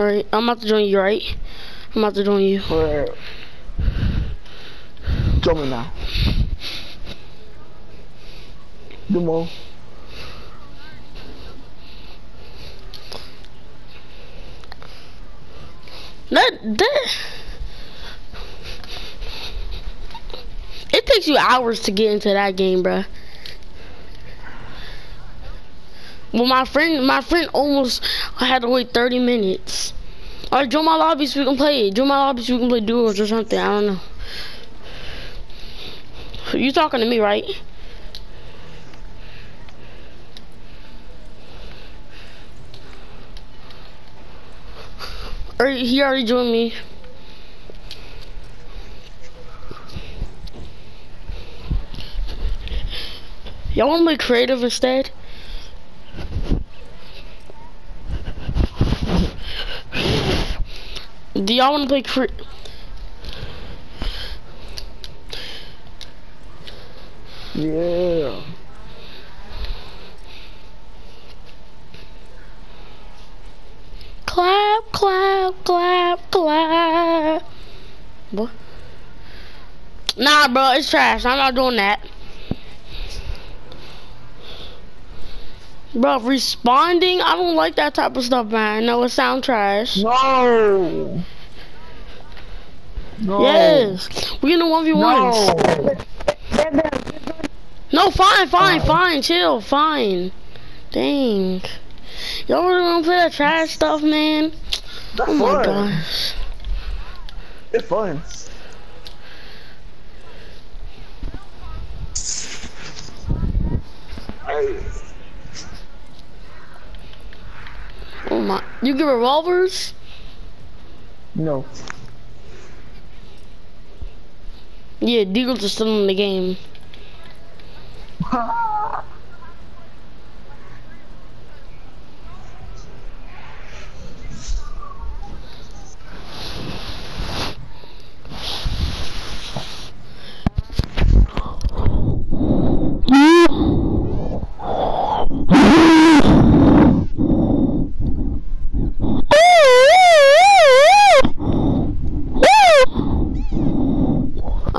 Alright, I'm about to join you, right? I'm about to join you. Where? Join me now. Do more. That that it takes you hours to get into that game, bruh. Well, my friend, my friend almost had to wait 30 minutes. All right, join my lobby so we can play it. Join my lobby so we can play duos or something. I don't know. You talking to me, right? Or he already joined me. Y'all want to play creative instead? Y'all want to play cre- Yeah. Clap, clap, clap, clap. What? Nah, bro, it's trash. I'm not doing that. Bro, responding, I don't like that type of stuff, man. No, it sound trash. No. No. Yes, we in the one v ones. No. No, fine, fine, fine, chill, fine. Dang, y'all really wanna play that trash stuff, man? That's Oh my fun. gosh. It's fun. Hey. Oh my, you get revolvers? No. Yeah, Deagles are still in the game.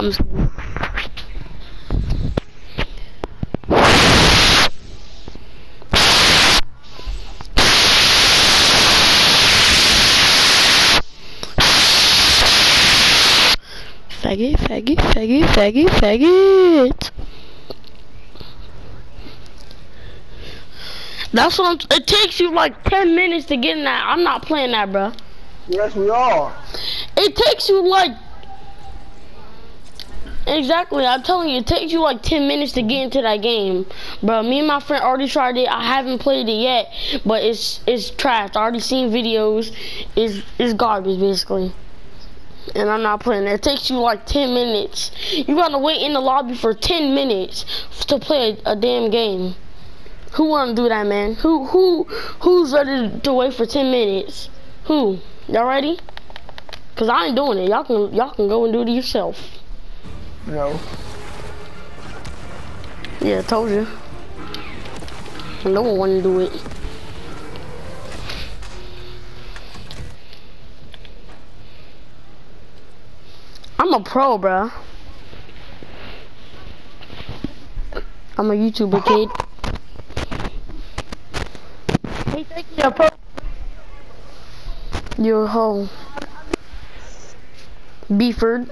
I'm just Faggot, faggot, faggot, faggot. That's what I'm, it takes you like 10 minutes to get in that. I'm not playing that, bro. Yes, we are. It takes you like Exactly, I'm telling you, it takes you like 10 minutes to get into that game. Bro, me and my friend already tried it. I haven't played it yet, but it's it's trash. I already seen videos. It's, it's garbage, basically. And I'm not playing it. It takes you like 10 minutes. You gotta wait in the lobby for 10 minutes to play a, a damn game. Who wanna do that, man? Who who who's ready to wait for 10 minutes? Who? Y'all ready? Cause I ain't doing it. Y'all can y'all can go and do it yourself. No. Yeah, I told you. No one wanna do it. I'm a pro, bro. I'm a YouTuber kid. He think he a pro. You're a hoe. Beeford.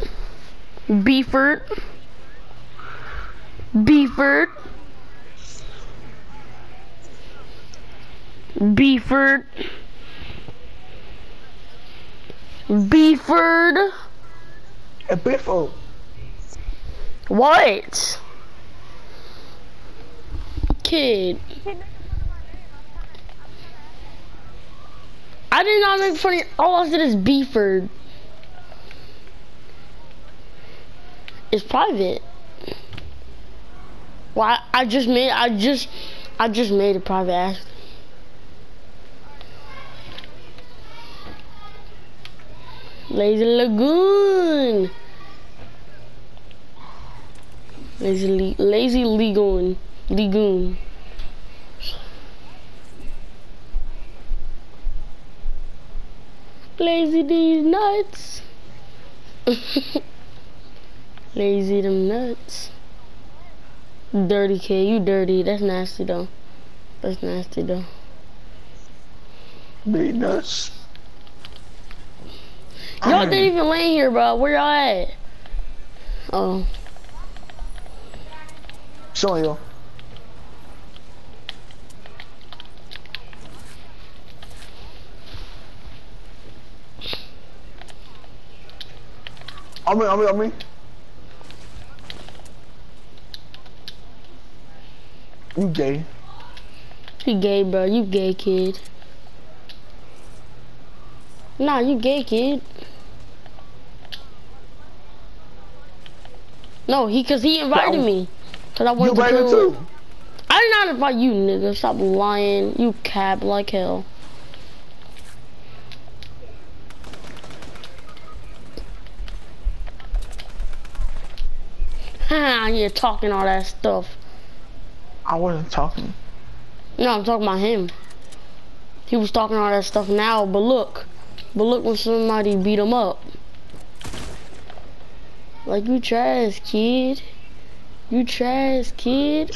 Beeford. Beeford. Beeford. Beeford. A biffle. What? Kid. I did not make funny. All I said is Beeford. It's private. Well, I, I just made. I just. I just made it private. Lazy Lagoon. Lazy, lazy Lagoon. Lagoon. Lazy these nuts. Lazy them nuts. Dirty kid, you dirty. That's nasty though. That's nasty though. Big nuts. Y'all didn't even land here, bro. Where y'all at? Oh. Showing you. On me, on me, on me. You gay. You gay, bro. You gay, kid. Nah, you gay, kid. No, he, cause he invited me. Cause I You wanted to baby kill. too. I did not invite you, nigga. Stop lying. You cab like hell. Ha, you're talking all that stuff. I wasn't talking. No, I'm talking about him. He was talking all that stuff now, but look. But look when somebody beat him up. Like, you trash, kid. You trash, kid.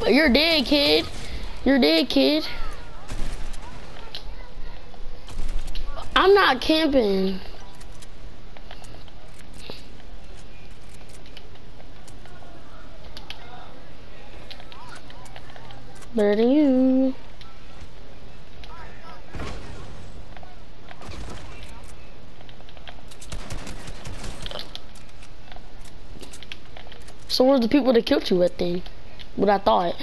But you're dead, kid. You're dead, kid. I'm not camping. Better you. So where's the people that killed you at then? What I thought.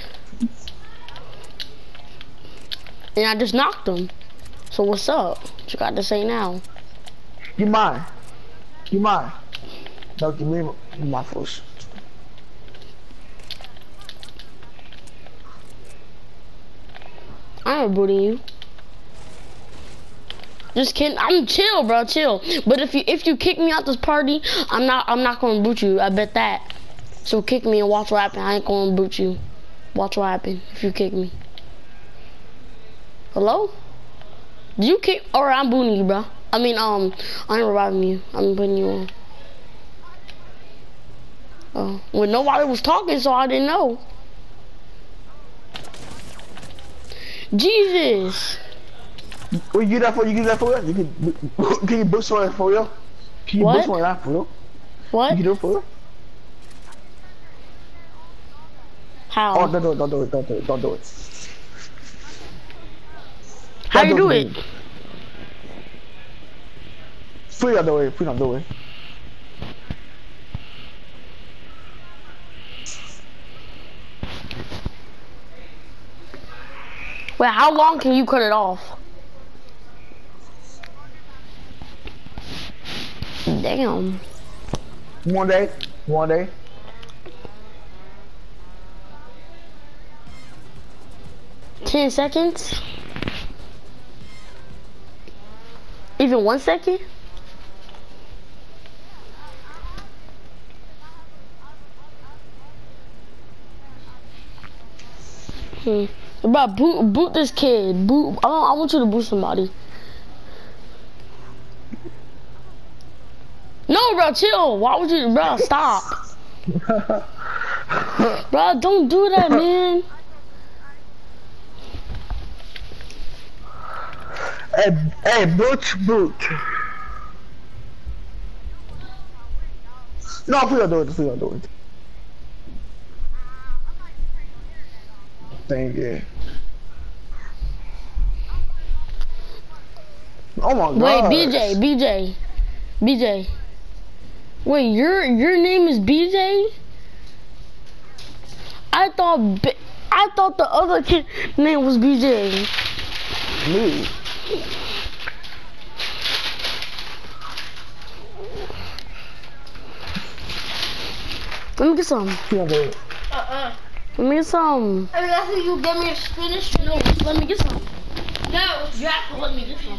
And I just knocked them. So what's up? What you got to say now? You mine. You mine. Don't give me my first. I'm not booting you. Just kidding. I'm chill, bro. Chill. But if you if you kick me out this party, I'm not I'm not gonna boot you. I bet that. So kick me and watch what happen. I ain't gonna boot you. Watch what happen if you kick me. Hello? Did you kick? Or I'm booting you, bro. I mean, um, I'm reviving you. I'm putting you on. Oh, well, nobody was talking, so I didn't know. Jesus. Well, you get that for you get that for real? You can can you boost one for real? Can you What? boost one that for real? What? You can do it for real? How? Oh, don't do it, don't do it, don't do it, don't do it. How you don't do do it? Please don't do it, please don't do it. Wait, how long can you cut it off? Damn. One day, one day. Ten seconds? Even one second? Hmm. Bro, boot, boot this kid. Boot. I, want- I want you to boot somebody. No, bro, chill. Why would you, bro? Stop, bro. Don't do that, man. Hey, hey, boot, boot. No, please don't do it, please don't do it. Thank you. Oh my god. Wait, BJ, BJ, BJ. Wait, your your name is BJ? I thought B I thought the other kid name was BJ. Me. Let me get some. Please don't do it. Uh-uh. Let me get some. I mean, that's what you gave me a spinach. No, let me get some. No, You have to let me get some.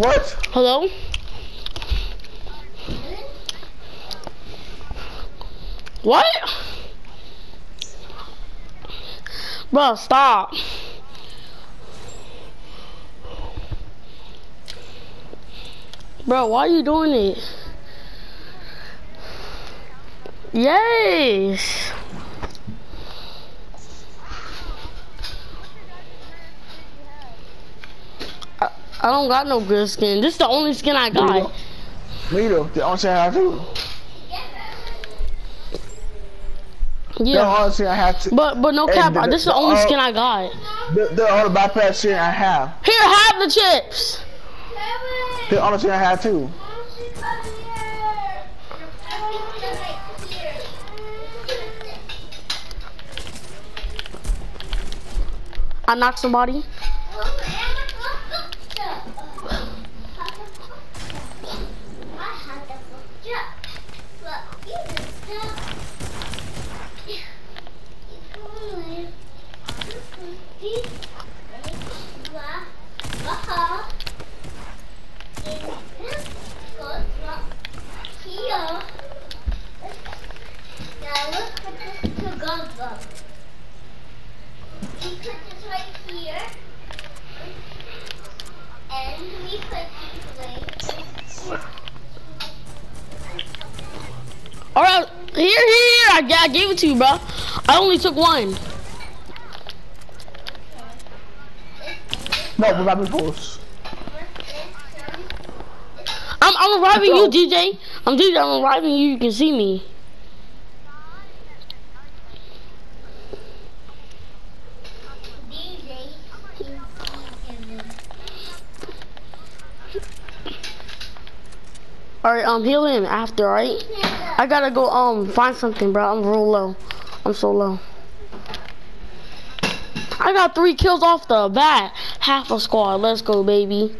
What? Hello? What? Bro, stop. Bro, why are you doing it? Yes. I, I don't got no good skin. This is the only skin I got. Me though. The only thing I have to. The Yeah. only thing I have to. But but no cap, the- this is the the- only uh, skin I got. The, the only backpack shit I have. Here, have the chips. The only thing I have too. I knocked somebody. Here. Now let's put this together. We put this right here. And we put these right All right, here, here, here. I, gave it to you, bro. I only took one. No, but Robin Force. I'm, I'm arriving you, DJ. I'm DJ. I'm arriving you. You can see me. DJ. All right, um, heal him after, all right? I gotta go um find something, bro. I'm real low. I'm so low. I got three kills off the bat. Half a squad. Let's go, baby.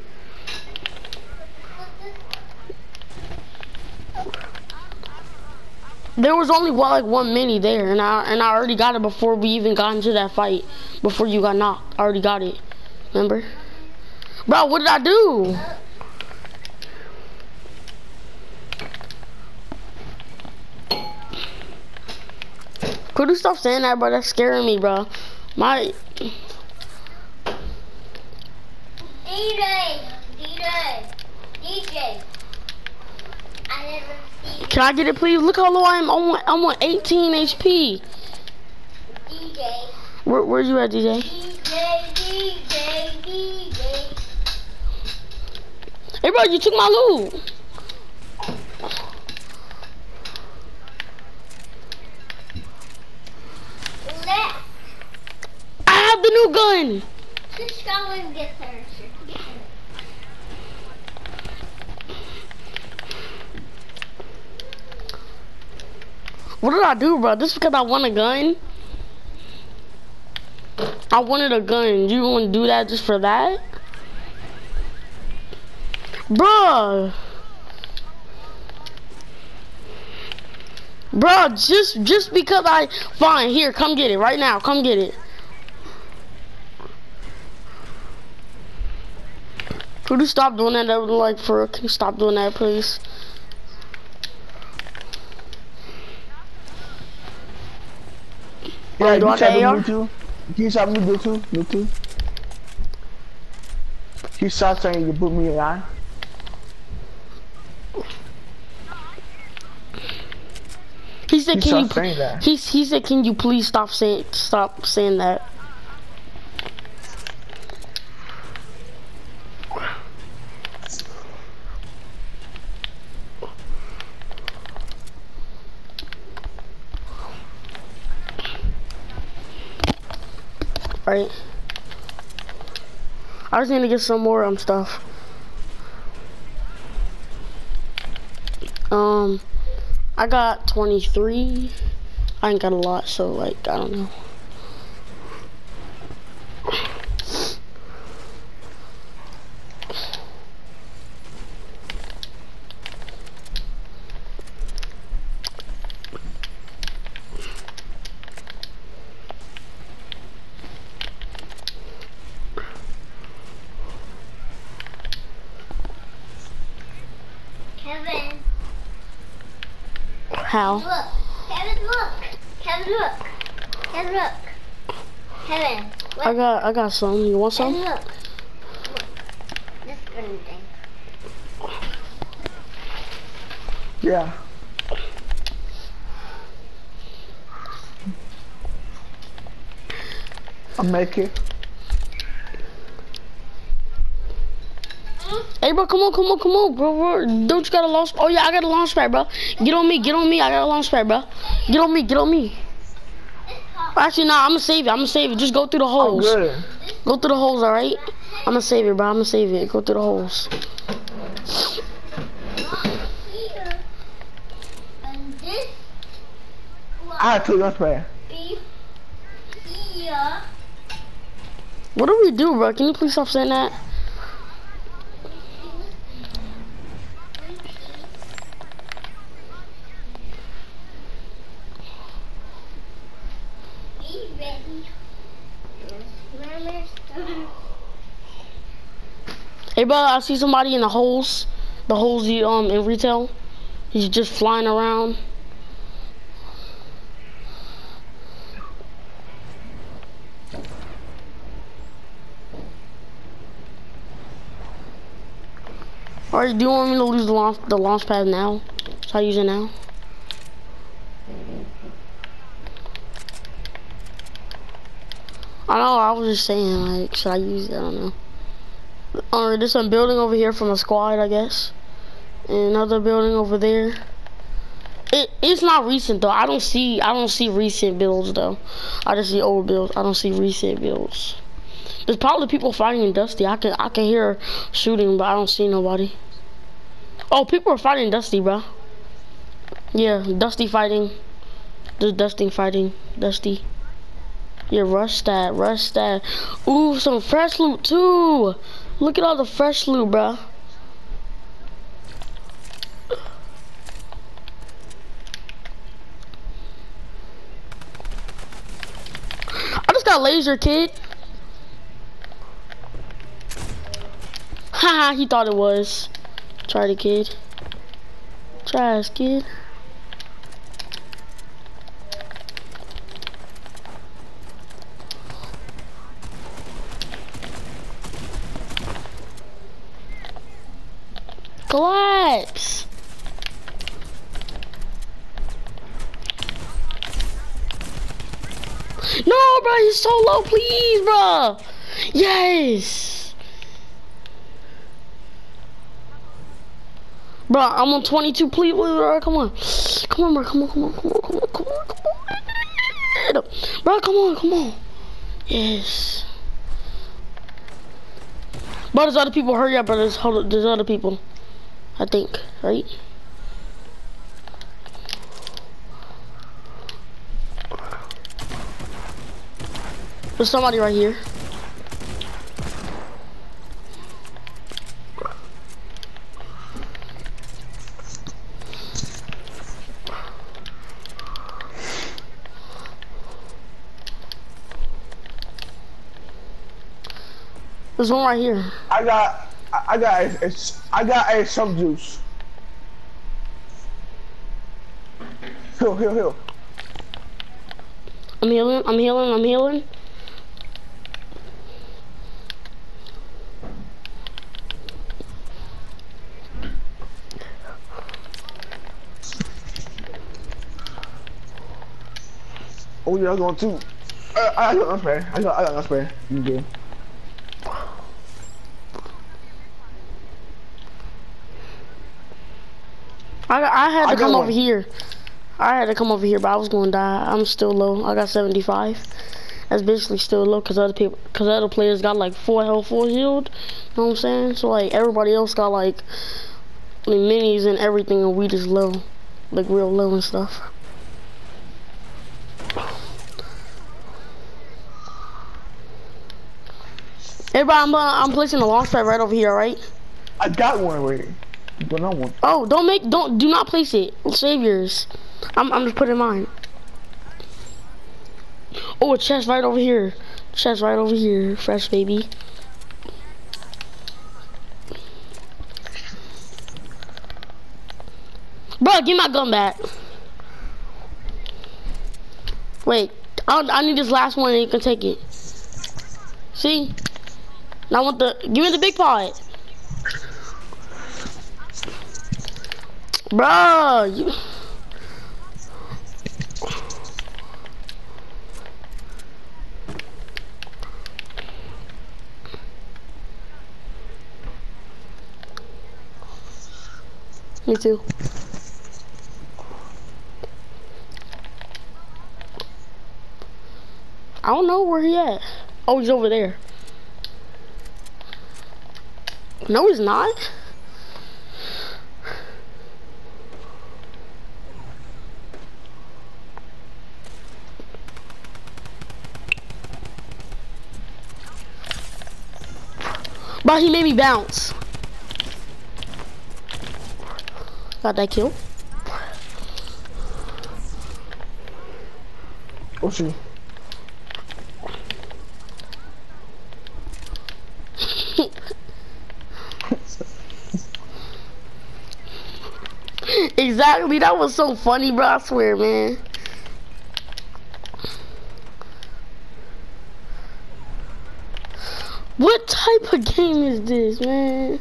There was only one, like one mini there, and I and I already got it before we even got into that fight. Before you got knocked, I already got it. Remember, bro? What did I do? Could you stop saying that, bro? That's scaring me, bro. My DJ. DJ. DJ. I Can I get it, please? Look how low I am. I'm on, I'm on 18 HP. DJ. Where, where you at, DJ? DJ. DJ. DJ. Hey, bro, you took my loot. Let I have the new gun. just go and get her. What did I do, bro? Just because I want a gun? I wanted a gun. You want to do that just for that? Bruh. Bruh, just just because I fine here, come get it right now. Come get it. Could you stop doing that? That like for can you stop doing that, please? Yeah, do you want an too? Can you shot me, Blue too. Me too. He shot saying you put me in line? He said, he "Can you?" He's he said, "Can you please stop saying stop saying that?" Right. I just need to get some more um stuff. Um, I got 23. I ain't got a lot, so like I don't know. Kevin, How? look. Kevin, look. Kevin, look. Kevin, look. Kevin, look. I got I got some. You want Kevin, some? look. Look. This green thing. Yeah. I make it. Bro, come on, come on, come on, bro, bro. Don't you got a launch? Oh yeah, I got a launch pad, bro. Get on me, get on me. I got a launch pad, bro. Get on me, get on me. Actually, nah, I'm gonna save it. I'm gonna save it. Just go through the holes. good. Go through the holes, all right? I'm gonna save it, bro. I'm gonna save it. Go through the holes. Here. And this I had two launch pad. What do we do, bro? Can you please stop saying that? Be ready. Mama's Hey, bro, I see somebody in the holes. The holes you um in retail. He's just flying around. Alright, do you want me to lose the launch the launch pad now? Should I use it now? I know, I was just saying, like, should I use it? I don't know. Alright, there's some building over here from a squad, I guess. And another building over there. It it's not recent though. I don't see I don't see recent builds though. I just see old builds. I don't see recent builds. There's probably people fighting in Dusty. I can I can hear shooting, but I don't see nobody. Oh, people are fighting Dusty, bro. Yeah, Dusty fighting. There's Dusty fighting. Dusty. Yeah, rush that, rush that. Ooh, some fresh loot too. Look at all the fresh loot, bro. I just got laser, kid. Haha, he thought it was. Try the kid. Trash, kid. Yes. Bro, I'm on 22, please, bro. Come on. Come on, bro. Come on, come on, come on, come on, come on, come on. Bro, come on, come on. Yes. But there's other people. Hurry up, bro. There's, hold up, there's other people. I think, right? There's somebody right here. There's one right here. I got, I got, a, I got a some juice. Heal, heal, heal. I'm healing, I'm healing, I'm healing. Oh yeah, I'm going too. Uh, I got no spray. I got I got no spray. You good? I I had to I come over here. I had to come over here, but I was gonna die. I'm still low. I got 75. That's basically still low because other people, because other players got like four health, four healed. You know what I'm saying? So like everybody else got like, like minis and everything, and we just low, like real low and stuff. Everybody, I'm, uh, I'm placing a launch pad right over here, right? I got one already. But no one. Oh, don't make, don't, do not place it. Save yours. I'm, I'm just putting mine. Oh, a chest right over here. Chest right over here. Fresh baby. Bro, give my gun back. Wait, I, I need this last one and you can take it. See? Now I want the, give me the big pot. Bro, you... Me too. I don't know where he at. Oh, he's over there. No, he's not. But he made me bounce. Got that kill. Oh shoot. exactly. That was so funny, bro. I swear, man. What type of game is this, man?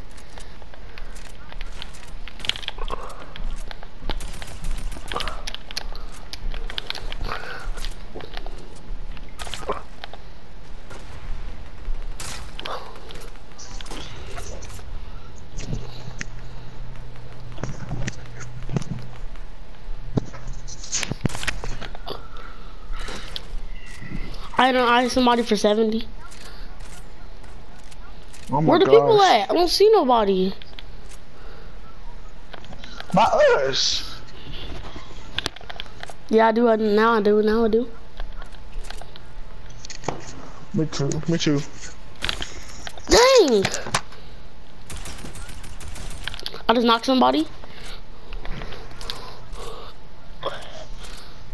I don't. I somebody for seventy. Oh my Where the people at? I don't see nobody. My us. Yeah, I do. I, now I do. Now I do. Me too. Me too. Dang! I just knocked somebody.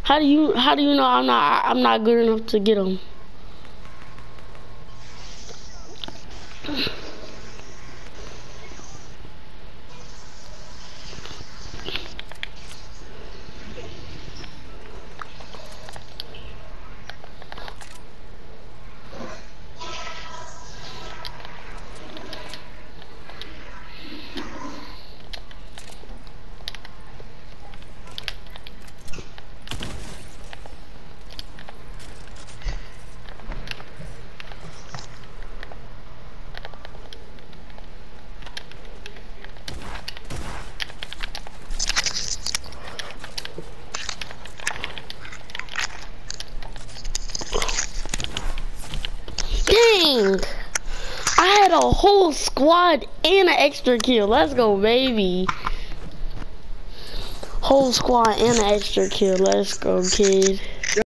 How do you how do you know I'm not I'm not good enough to get him? Dang! I had a whole squad and an extra kill. Let's go, baby. Whole squad and an extra kill. Let's go, kid.